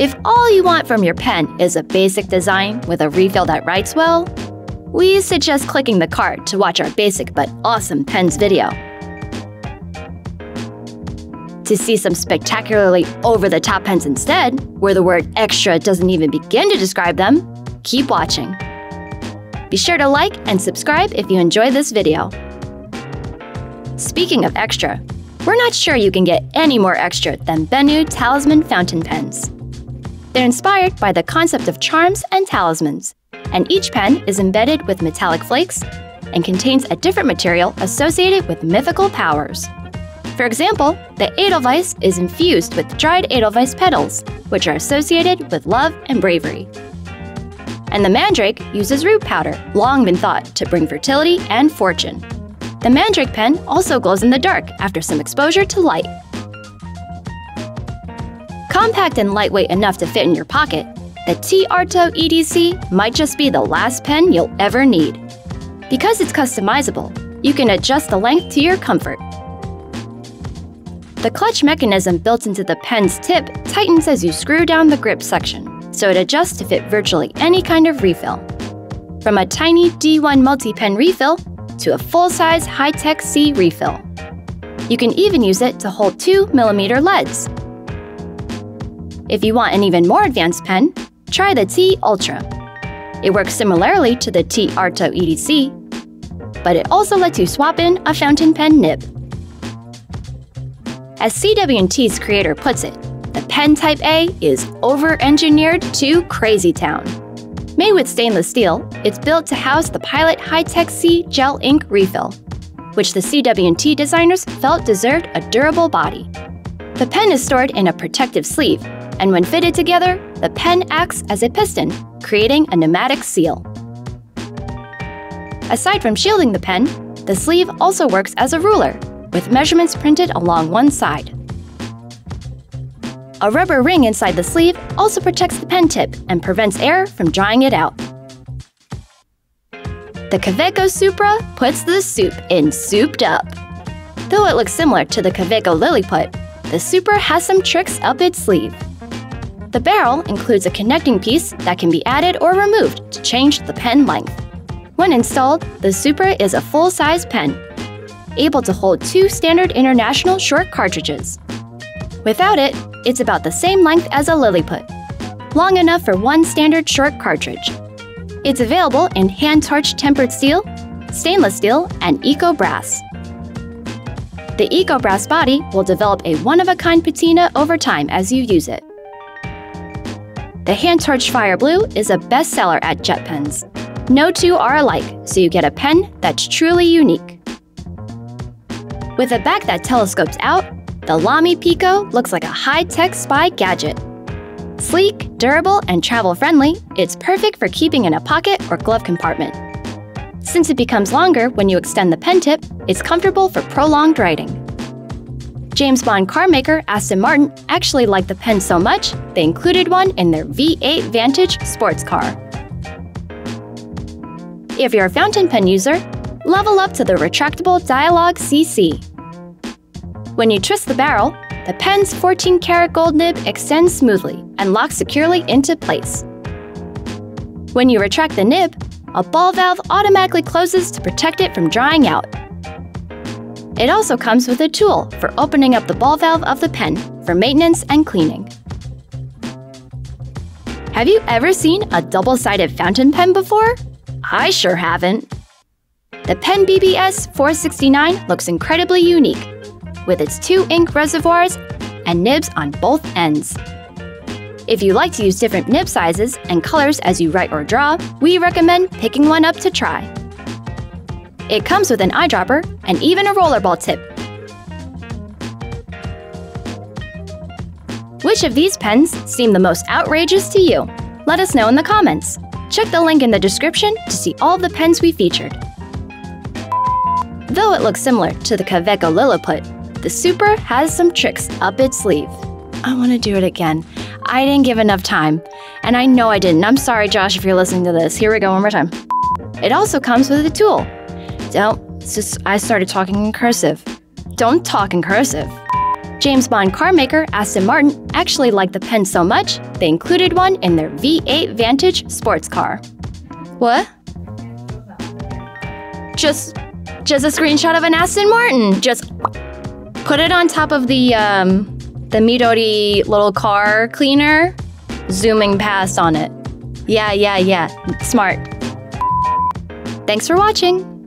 If all you want from your pen is a basic design with a refill that writes well, we suggest clicking the card to watch our basic but awesome pens video. To see some spectacularly over-the-top pens instead, where the word extra doesn't even begin to describe them, keep watching. Be sure to like and subscribe if you enjoy this video. Speaking of extra, we're not sure you can get any more extra than Benu Talisman fountain pens. They're inspired by the concept of charms and talismans, and each pen is embedded with metallic flakes and contains a different material associated with mythical powers. For example, the Edelweiss is infused with dried Edelweiss petals, which are associated with love and bravery. And the Mandrake uses root powder, long been thought to bring fertility and fortune. The Mandrake pen also glows in the dark after some exposure to light. Compact and lightweight enough to fit in your pocket, the Ti Arto EDC might just be the last pen you'll ever need. Because it's customizable, you can adjust the length to your comfort. The clutch mechanism built into the pen's tip tightens as you screw down the grip section, so it adjusts to fit virtually any kind of refill. From a tiny D1 multi-pen refill to a full-size high-tech C refill. You can even use it to hold 2mm leads. If you want an even more advanced pen, try the Ti Ultra. It works similarly to the Ti Arto EDC, but it also lets you swap in a fountain pen nib. As CW&T's creator puts it, the pen Type A is over-engineered to crazy town. Made with stainless steel, it's built to house the Pilot High-Tech C Gel Ink refill, which the CW&T designers felt deserved a durable body. The pen is stored in a protective sleeve, and when fitted together, the pen acts as a piston, creating a pneumatic seal. Aside from shielding the pen, the sleeve also works as a ruler, with measurements printed along one side. A rubber ring inside the sleeve also protects the pen tip and prevents air from drying it out. The Kaweco Supra puts the soup in souped up. Though it looks similar to the Kaweco Liliput, the Supra has some tricks up its sleeve. The barrel includes a connecting piece that can be added or removed to change the pen length. When installed, the Supra is a full-size pen able to hold two standard international short cartridges. Without it, it's about the same length as a Liliput, long enough for one standard short cartridge. It's available in hand-torch tempered steel, stainless steel, and eco brass. The eco brass body will develop a one-of-a-kind patina over time as you use it. The hand torch Fire Blue is a bestseller at JetPens. No two are alike, so you get a pen that's truly unique. With a back that telescopes out, the Lamy Pico looks like a high-tech spy gadget. Sleek, durable, and travel-friendly, it's perfect for keeping in a pocket or glove compartment. Since it becomes longer when you extend the pen tip, it's comfortable for prolonged writing. James Bond car maker Aston Martin actually liked the pen so much, they included one in their V8 Vantage sports car. If you're a fountain pen user, level up to the retractable Dialog CC. When you twist the barrel, the pen's 14 karat gold nib extends smoothly and locks securely into place. When you retract the nib, a ball valve automatically closes to protect it from drying out. It also comes with a tool for opening up the ball valve of the pen for maintenance and cleaning. Have you ever seen a double-sided fountain pen before? I sure haven't. The PenBBS 469 looks incredibly unique with its two ink reservoirs and nibs on both ends. If you like to use different nib sizes and colors as you write or draw, we recommend picking one up to try. It comes with an eyedropper and even a rollerball tip. Which of these pens seem the most outrageous to you? Let us know in the comments. Check the link in the description to see all the pens we featured. Though it looks similar to the Kaweco Liliput, the Supra has some tricks up its sleeve. I want to do it again. I didn't give enough time. And I know I didn't. I'm sorry, Josh, if you're listening to this. Here we go, one more time. It also comes with a tool. Don't, just, I started talking in cursive. Don't talk in cursive. James Bond carmaker Aston Martin actually liked the pen so much, they included one in their V8 Vantage sports car. What? Just just a screenshot of an Aston Martin. Just put it on top of the um the Midori little car cleaner, zooming past on it. Yeah, yeah, yeah. Smart. Thanks for watching.